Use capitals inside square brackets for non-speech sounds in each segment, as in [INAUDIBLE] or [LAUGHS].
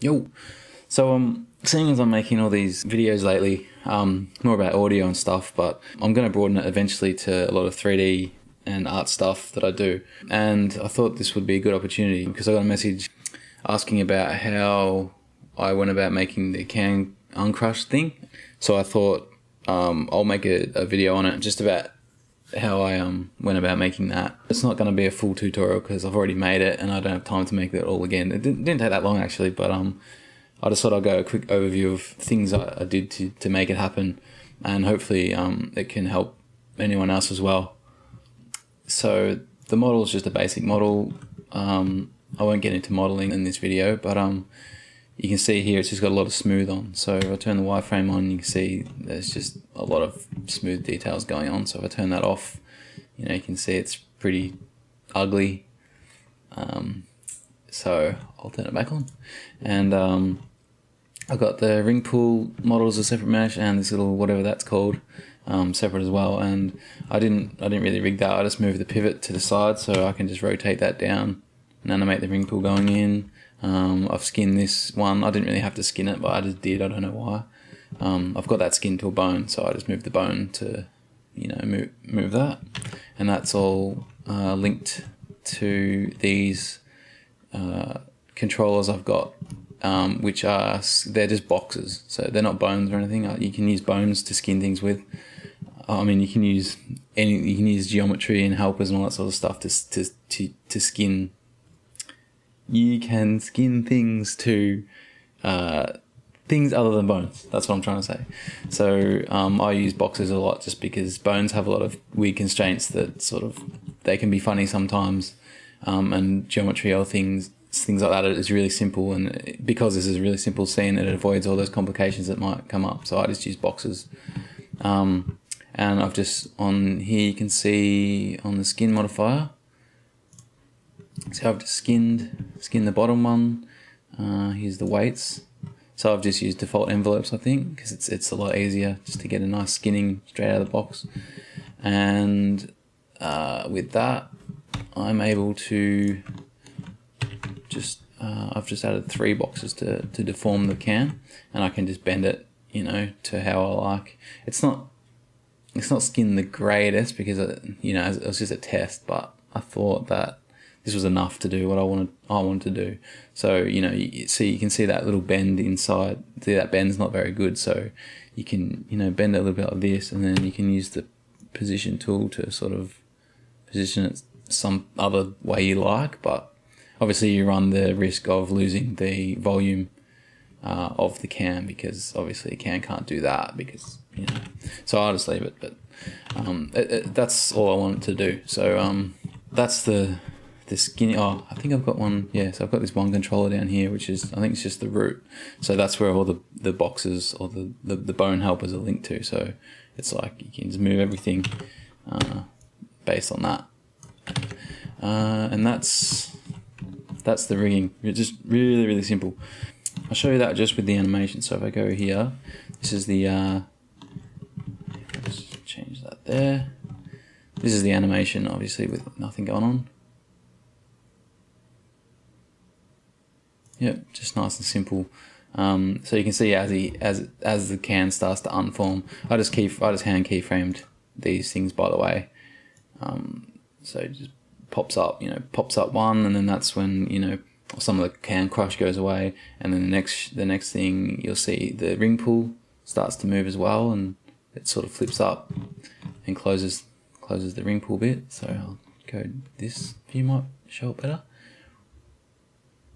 Yo. So um seeing as I'm making all these videos lately, um, more about audio and stuff, but I'm gonna broaden it eventually to a lot of 3D and art stuff that I do. And I thought this would be a good opportunity because I got a message asking about how I went about making the can uncrush thing. So I thought um, I'll make a, a video on it just about how I um went about making that. It's not going to be a full tutorial because I've already made it and I don't have time to make it all again. It didn't, didn't take that long actually, but um, I just thought I'd go a quick overview of things I, I did to, to make it happen, and hopefully um it can help anyone else as well. So the model is just a basic model. Um, I won't get into modeling in this video, but um, you can see here it's just got a lot of smooth on. So if I turn the wireframe on, you can see there's just a lot of smooth details going on. So if I turn that off, you know, you can see it's pretty ugly. Um, so I'll turn it back on. And um, I've got the ring pull model as a separate mesh and this little whatever that's called um, separate as well. And I didn't I didn't really rig that. I just moved the pivot to the side so I can just rotate that down and animate the ring pull going in. Um, I've skinned this one. I didn't really have to skin it, but I just did. I don't know why. Um, I've got that skin to a bone, so I just moved the bone to, you know, move move that, and that's all uh, linked to these uh, controllers I've got, um, which are they're just boxes, so they're not bones or anything. Uh, you can use bones to skin things with. I mean, you can use any you can use geometry and helpers and all that sort of stuff to to to, to skin you can skin things to uh, things other than bones. That's what I'm trying to say. So um, I use boxes a lot just because bones have a lot of weird constraints that sort of they can be funny sometimes, um, and geometry or things things like that is really simple. And because this is a really simple scene, it avoids all those complications that might come up. So I just use boxes. Um, and I've just on here you can see on the skin modifier so I've just skinned, skinned the bottom one. Uh, here's the weights. So I've just used default envelopes, I think, because it's it's a lot easier just to get a nice skinning straight out of the box. And uh, with that, I'm able to just uh, I've just added three boxes to to deform the can, and I can just bend it, you know, to how I like. It's not it's not skin the greatest because it, you know it was just a test, but I thought that this was enough to do what I wanted I wanted to do. So you know, you, see you can see that little bend inside. See that bend's not very good. So you can you know bend a little bit like this, and then you can use the position tool to sort of position it some other way you like. But obviously, you run the risk of losing the volume uh, of the can because obviously a can can't do that because you know. So I'll just leave it. But um, it, it, that's all I wanted to do. So um, that's the the skinny. Oh, I think I've got one. Yeah, so I've got this one controller down here, which is I think it's just the root. So that's where all the the boxes or the the, the bone helpers are linked to. So it's like you can just move everything uh, based on that, uh, and that's that's the rigging. It's just really really simple. I'll show you that just with the animation. So if I go here, this is the. Uh, change that there. This is the animation, obviously, with nothing going on. Yep, just nice and simple. Um, so you can see as he as as the can starts to unform, I just key I just hand keyframed these things by the way. Um, so it just pops up, you know, pops up one, and then that's when you know some of the can crush goes away, and then the next the next thing you'll see the ring pull starts to move as well, and it sort of flips up and closes closes the ring pull bit. So I'll go this view might show it better.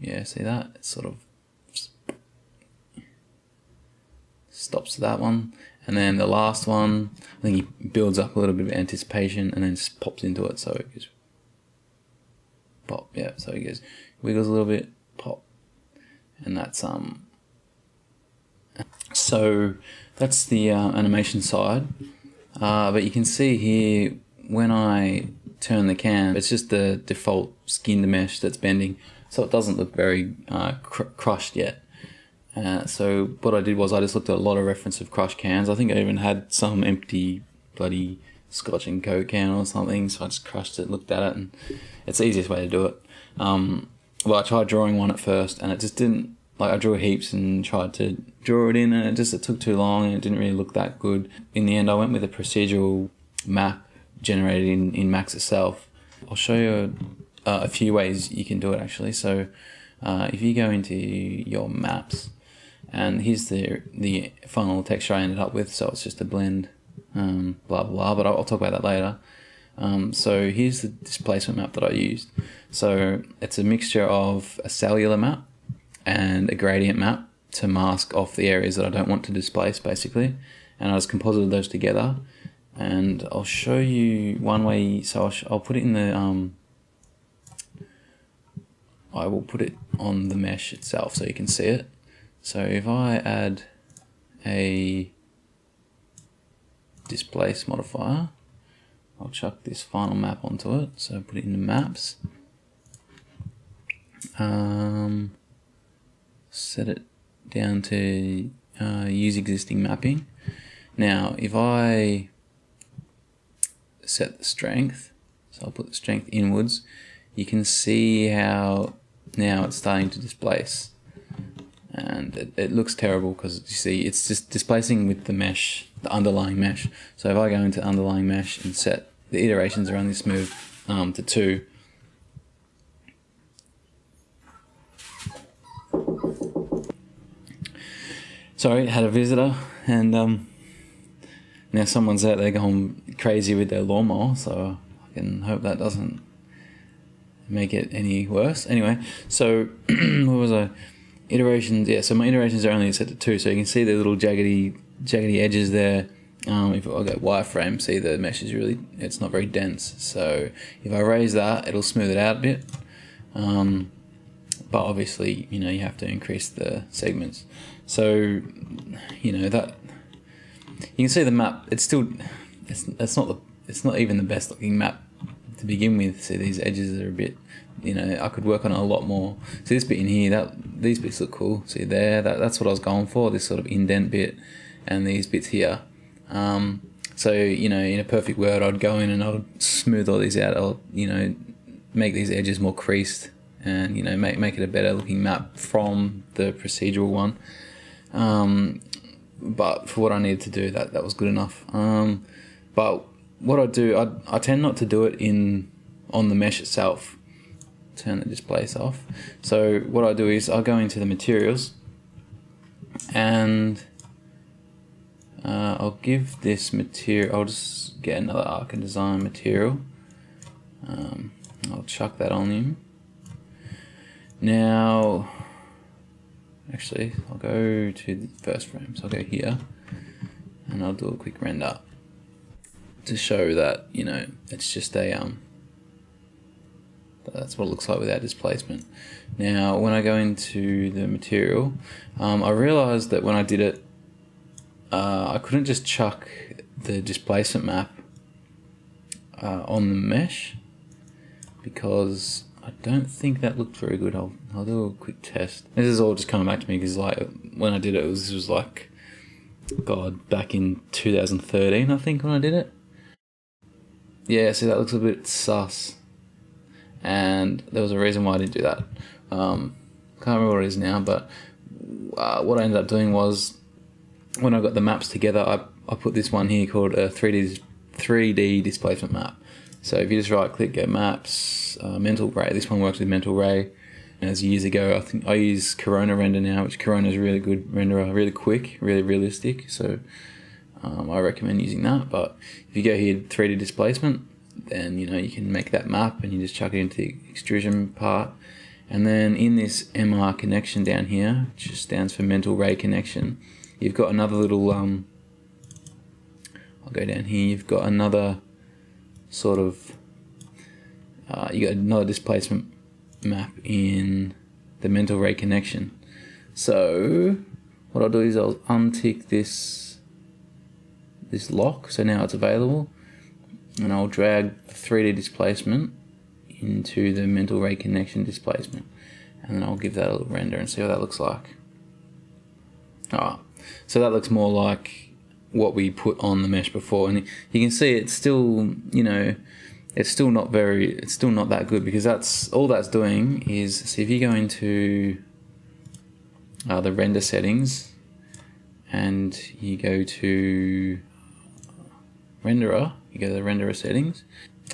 Yeah, see that? It sort of stops that one. And then the last one, I think he builds up a little bit of anticipation and then just pops into it. So it goes pop. Yeah, so he goes, wiggles a little bit, pop. And that's, um, so that's the uh, animation side. Uh, but you can see here when I turn the cam, it's just the default skinned mesh that's bending so it doesn't look very uh, cr crushed yet. Uh, so what I did was I just looked at a lot of reference of crushed cans. I think I even had some empty bloody Scotch and Coke can or something. So I just crushed it, looked at it, and it's the easiest way to do it. Um, well, I tried drawing one at first, and it just didn't. like I drew heaps and tried to draw it in, and it just it took too long and it didn't really look that good. In the end, I went with a procedural map generated in, in Max itself. I'll show you uh, a few ways you can do it actually. So uh, if you go into your maps, and here's the the final texture I ended up with. So it's just a blend, um, blah blah. But I'll, I'll talk about that later. Um, so here's the displacement map that I used. So it's a mixture of a cellular map and a gradient map to mask off the areas that I don't want to displace basically. And I just composited those together and I'll show you one way. So I'll, I'll put it in the, um, I will put it on the mesh itself so you can see it. So if I add a displace modifier, I'll chuck this final map onto it. So put it in the maps. Um, set it down to uh, use existing mapping. Now, if I set the strength, so I'll put the strength inwards, you can see how now it's starting to displace. And it, it looks terrible because you see it's just displacing with the mesh, the underlying mesh. So if I go into underlying mesh and set the iterations around this move um, to two, sorry, had a visitor, and um, now someone's out there going crazy with their lawnmower, so I can hope that doesn't make it any worse. Anyway, so [CLEARS THROAT] what was I? Iterations, yeah. So my iterations are only set to two, so you can see the little jaggedy, jaggedy edges there. Um, if I go wireframe, see the mesh is really, it's not very dense. So if I raise that, it'll smooth it out a bit. Um, but obviously, you know, you have to increase the segments. So, you know that you can see the map. It's still it's, it's not the it's not even the best looking map to begin with. See these edges are a bit. You know, I could work on it a lot more. See this bit in here. That these bits look cool. See there. That that's what I was going for. This sort of indent bit, and these bits here. Um, so you know, in a perfect world, I'd go in and I'd smooth all these out. I'll you know make these edges more creased and you know make make it a better looking map from the procedural one. Um, but for what I needed to do, that that was good enough. Um, but what I do, I, I tend not to do it in on the mesh itself. Turn the displace off. So what I do is I go into the materials, and uh, I'll give this material. I'll just get another Arch and Design material. Um, I'll chuck that on him. Now Actually, I'll go to the first frame. So I'll go here and I'll do a quick render to show that, you know, it's just a, um, that's what it looks like without displacement. Now, when I go into the material, um, I realized that when I did it, uh, I couldn't just chuck the displacement map uh, on the mesh because I don't think that looked very good. I'll, I'll do a quick test. This is all just coming back to me because like when I did it, it was, was like, God, back in 2013, I think, when I did it. Yeah, see, that looks a bit sus. And there was a reason why I didn't do that. Um, can't remember what it is now, but uh, what I ended up doing was when I got the maps together, I, I put this one here called a 3D 3D displacement map. So if you just right click, go maps, uh, mental ray. This one works with mental ray. As years ago, I think I use Corona render now, which Corona is really good renderer, really quick, really realistic. So um, I recommend using that. But if you go here 3D displacement, then you know you can make that map and you just chuck it into the extrusion part. And then in this MR connection down here, which stands for mental ray connection, you've got another little um, I'll go down here. You've got another sort of uh, you got another displacement map in the mental ray connection. So what I'll do is I'll untick this this lock so now it's available. And I'll drag the 3D displacement into the mental ray connection displacement. And then I'll give that a little render and see what that looks like. Alright, so that looks more like what we put on the mesh before. And you can see it's still you know it's still not very it's still not that good because that's all that's doing is see if you go into uh, the render settings and you go to renderer, you go to the renderer settings.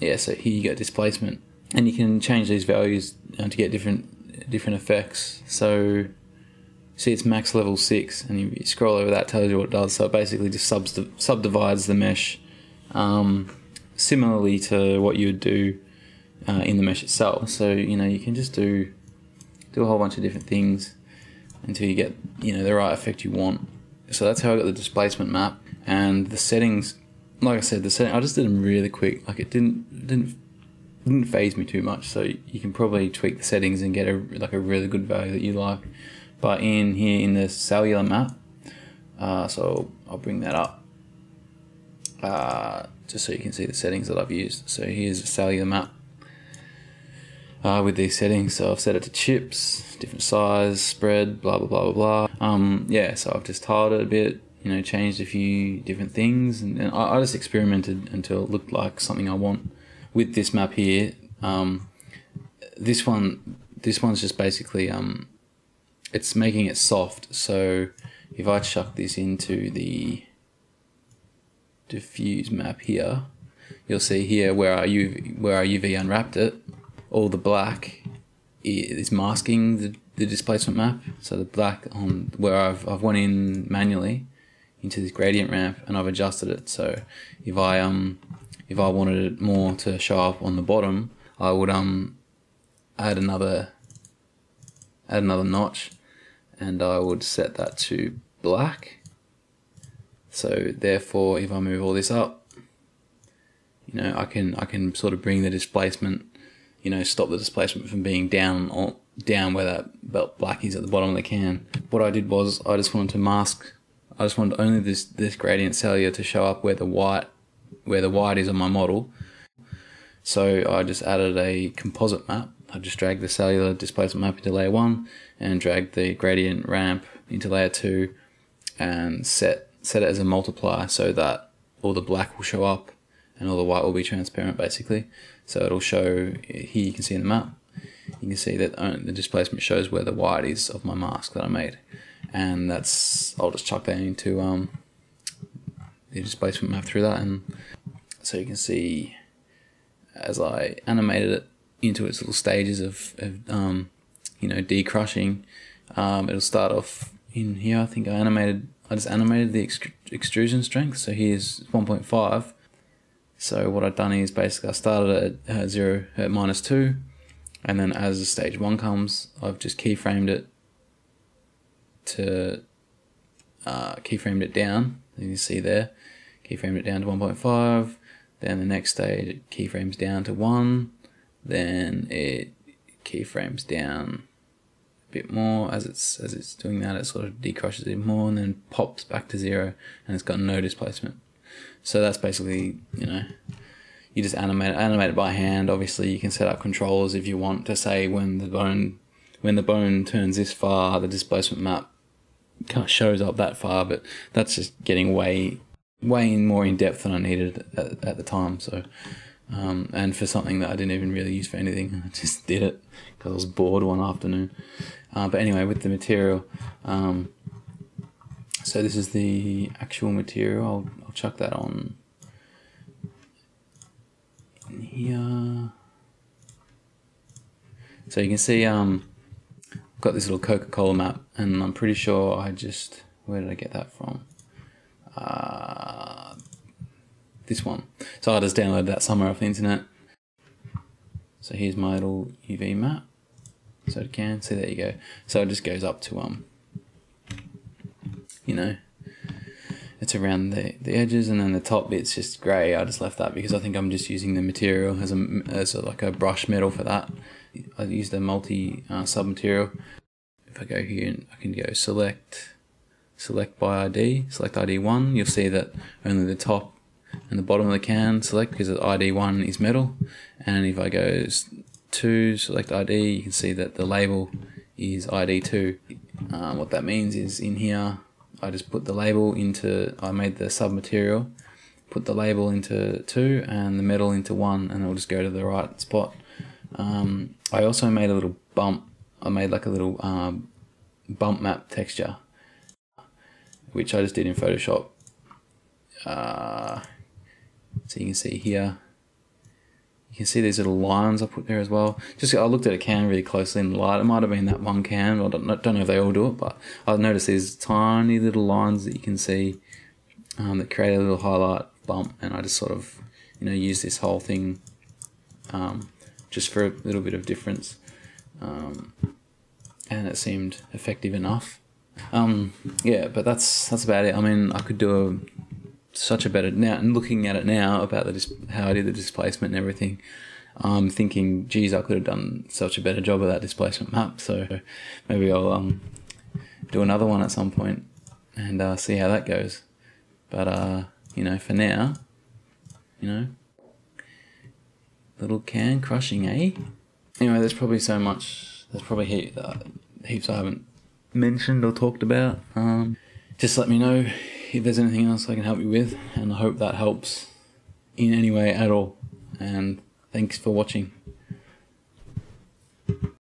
Yeah, so here you get displacement and you can change these values uh, to get different different effects. So see it's max level 6 and you scroll over that tells you what it does. So it basically just subdivides the mesh um, similarly to what you would do uh, in the mesh itself. So you know you can just do do a whole bunch of different things until you get you know the right effect you want. So that's how I got the displacement map and the settings. Like I said, the setting I just did them really quick. Like it didn't didn't didn't faze me too much. So you can probably tweak the settings and get a like a really good value that you like. But in here in the cellular map, uh, so I'll bring that up uh, just so you can see the settings that I've used. So here's a cellular map uh, with these settings. So I've set it to chips, different size, spread, blah, blah, blah, blah, blah. Um, yeah, so I've just tiled it a bit, you know, changed a few different things. And, and I, I, just experimented until it looked like something I want with this map here. Um, this one, this one's just basically, um, it's making it soft. So if I chuck this into the diffuse map here, you'll see here where our UV, where our UV unwrapped it, all the black is masking the, the displacement map. So the black on where I've, I've went in manually into this gradient ramp and I've adjusted it. So if I um if I wanted it more to show up on the bottom, I would um add another add another notch and I would set that to black. So therefore if I move all this up, you know, I can I can sort of bring the displacement you know, stop the displacement from being down or down where that belt black is at the bottom of the can. What I did was I just wanted to mask. I just wanted only this this gradient cellular to show up where the white where the white is on my model. So I just added a composite map. I just dragged the cellular displacement map into layer one and dragged the gradient ramp into layer two and set set it as a multiplier so that all the black will show up and all the white will be transparent basically. So it'll show, here you can see in the map, you can see that uh, the displacement shows where the white is of my mask that I made. And that's, I'll just chuck that into um, the displacement map through that. And so you can see as I animated it into its little stages of, of um, you know, decrushing, um, it'll start off in here. I think I animated, I just animated the extrusion strength. So here's 1.5 so what I've done is basically I started at, at 0 at minus 2 and then as stage 1 comes I've just keyframed it to uh, keyframed it down. You see there keyframed it down to 1.5 then the next stage it keyframes down to 1 then it keyframes down a bit more. As it's as it's doing that it sort of decrushes it more and then pops back to 0 and it's got no displacement. So that's basically, you know, you just animate animate it by hand. Obviously, you can set up controllers if you want to say when the bone when the bone turns this far, the displacement map kind of shows up that far. But that's just getting way way more in depth than I needed at, at the time. So. Um, and for something that I didn't even really use for anything, [LAUGHS] I just did it because I was bored one afternoon. Uh, but anyway, with the material, um, so this is the actual material. I'll, I'll chuck that on here. So you can see um, got this little Coca-Cola map and I'm pretty sure I just, where did I get that from? Uh, this one. So I just downloaded that somewhere off the internet. So here's my little UV map. So it can, see there you go. So it just goes up to um you know, it's around the, the edges and then the top bit's just grey. I just left that because I think I'm just using the material as a, as a, like a brush metal for that. I use a multi uh, sub material. If I go here and I can go select, select by ID, select ID one, you'll see that only the top and the bottom of the can select because ID one is metal. And if I go to select ID, you can see that the label is ID two. Uh, what that means is in here I just put the label into, I made the sub material, put the label into two and the metal into one and it'll just go to the right spot. Um, I also made a little bump, I made like a little um, bump map texture, which I just did in Photoshop. Uh, so you can see here, you can see these little lines I put there as well. Just I looked at a can really closely in the light. It might have been that one can. I don't, don't know if they all do it, but I noticed these tiny little lines that you can see um, that create a little highlight bump, and I just sort of you know use this whole thing um, just for a little bit of difference. Um, and it seemed effective enough. Um, yeah, but that's that's about it. I mean, I could do a such a better now. And looking at it now about the dis- how I did the displacement and everything, I'm thinking, geez, I could have done such a better job of that displacement map. So maybe I'll um, do another one at some point and uh, see how that goes. But uh, you know, for now, you know, little can crushing, eh? Anyway, there's probably so much. There's probably he- uh, heaps I haven't mentioned or talked about. Um, just let me know if there's anything else I can help you with, and I hope that helps in any way at all. And thanks for watching.